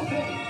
Okay.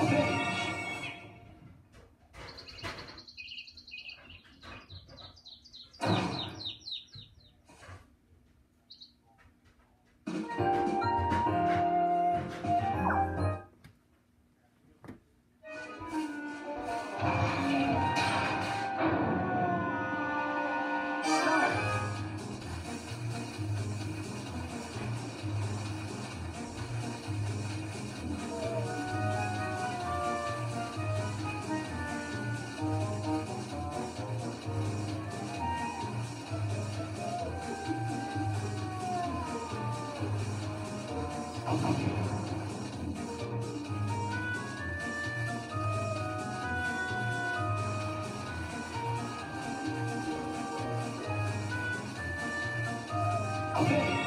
Amen. Okay.